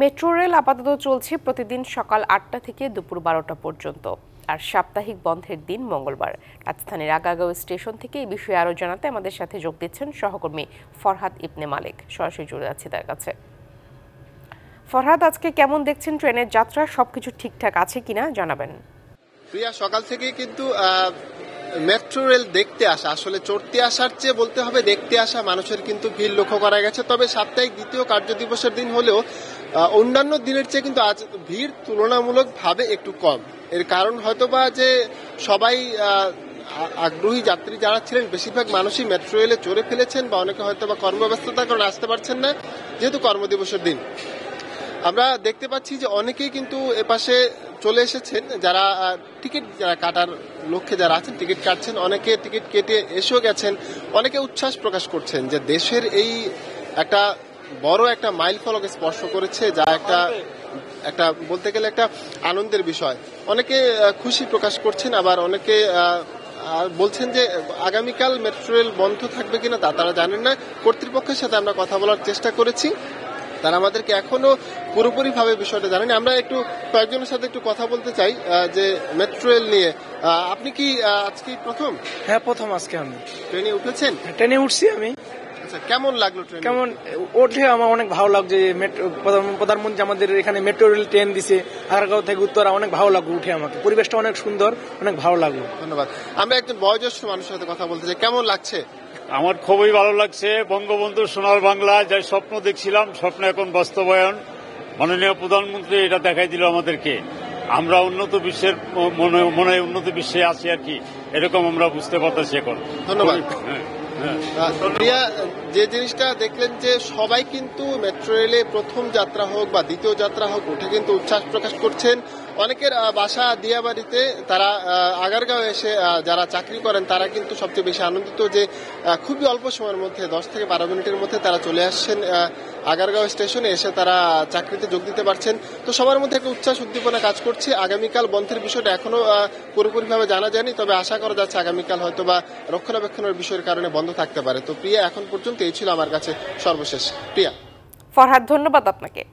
Metro rail আপাতত চলছে প্রতিদিন সকাল আটটা থেকে দুপুর বারোটা পর্যন্ত। আর সাপ্তাহিক বন্ধের দিন মঙ্গলবার। রাজধানীর আগাগাঁও স্টেশন থেকে এই বিষয়ে আরও জানাতে আমাদের সাথে যোগ দিচ্ছেন সহকর্মী ফরহাদ ইবনে মালিক। সরাসরি জুড়ে যাচ্ছি তার কাছে। ফরহাদ, আজকে কেমন দেখছেন ট্রেনের যাত্রা? সবকিছু ঠিকঠাক আছে কিনা জানাবেন। প্রিয়া, সকাল থেকে কিন্তু মেট্রো রেল দেখতে আসা, আসলে চড়তে আসার চেয়ে বলতে হবে দেখতে আসা মানুষের কিন্তু ভিড় লক্ষ্য করা গেছে। তবে সাপ্তাহিক দ্বিতীয় কার্য দিবসের দিন হলেও অন্যান্য দিনের চেয়ে কিন্তু আজ ভিড় তুলনামূলকভাবে একটু কম। এর কারণ হয়তোবা যে সবাই আগ্রহী যাত্রী যারা ছিলেন, বেশিরভাগ মানুষই মেট্রো রেলে চড়ে ফেলেছেন বা অনেকে হয়তো বা কর্মব্যস্ততার কারণে আসতে পারছেন না, যেহেতু কর্মদিবসের দিন। আমরা দেখতে পাচ্ছি যে অনেকেই কিন্তু এপাশে চলে এসেছেন। যারা টিকিট যারা কাটার লক্ষ্যে যারা আছেন, টিকিট কাটছেন, অনেকে টিকিট কেটে এসেও গেছেন। অনেকে উচ্ছ্বাস প্রকাশ করছেন যে দেশের এই একটা বড় একটা মাইল ফলক স্পর্শ করেছে, যা একটা একটা বলতে গেলে একটা আনন্দের বিষয়। অনেকে খুশি প্রকাশ করছেন, আবার অনেকে বলছেন যে আগামীকাল মেট্রো রেল বন্ধ থাকবে কিনা তা তারা জানেন না। কর্তৃপক্ষের সাথে আমরা কথা বলার চেষ্টা করেছি। তারা আমাদেরকে এখনও পুরোপুরি ভাবে বিষয়টা জানেন আমরা একটু কয়েকজনের সাথে একটু কথা বলতে চাই যে মেট্রো রেল নিয়ে। আপনি কি আজকে প্রথম? হ্যাঁ প্রথম আজকে আমি। ট্রেনে উঠেছেন? ট্রেনে উঠছি আমি। কেমন লাগল ট্রেন কেমন ওঠে আমার অনেক ভালো লাগছে প্রধানমন্ত্রী আমাদের এখানে মেট্রো রেল ট্রেন দিছে আগারগাঁও থেকে উত্তরা অনেক ভালো লাগল উঠে আমাকে। পরিবেশটা অনেক সুন্দর অনেক ভালো লাগল। ধন্যবাদ। আমরা একজন বয়োজ্যেষ্ঠ মানুষের সাথে কথা বলতে চাই কেমন লাগছে? আমার খুবই ভালো লাগছে বঙ্গবন্ধু সোনার বাংলা যে স্বপ্ন দেখছিলাম স্বপ্ন এখন বাস্তবায়ন। মাননীয় প্রধানমন্ত্রী এটা দেখাই দিল আমাদেরকে। আমরা উন্নত বিশ্বের মনে উন্নত বিশ্বে আছি আর কি এরকম আমরা বুঝতে পারতেছি এখন। ধন্যবাদ। যে জিনিসটা দেখলেন যে সবাই কিন্তু মেট্রো রেলে প্রথম যাত্রা হোক বা দ্বিতীয় যাত্রা হোক, উঠে কিন্তু উচ্ছ্বাস প্রকাশ করছেন। অনেকের বাসা দিয়াবাড়িতে তারা আগারগাঁও এসে যারা চাকরি করেন, তারা কিন্তু সবচেয়ে বেশি আনন্দিত যে খুবই অল্প সময়ের মধ্যে, দশ থেকে বারো মিনিটের মধ্যে তারা চলে আসছেন। আগারগাঁও স্টেশনে এসে তারা চাকরিতে যোগ দিতে পারছেন। তো সবার মধ্যে একটা উচ্ছ্বাস, উদ্দীপনা কাজ করছে। আগামীকাল বন্ধের বিষয়টা এখনও পুরোপুরিভাবে জানা যায়নি, তবে আশা করা যাচ্ছে আগামীকাল হয়তো বা রক্ষণাবেক্ষণের বিষয়ের কারণে বন্ধ থাকতে পারে। তো প্রিয়া, এখন পর্যন্ত এই ছিল আমার কাছে সর্বশেষ। প্রিয়া। ফরহাদ, ধন্যবাদ আপনাকে।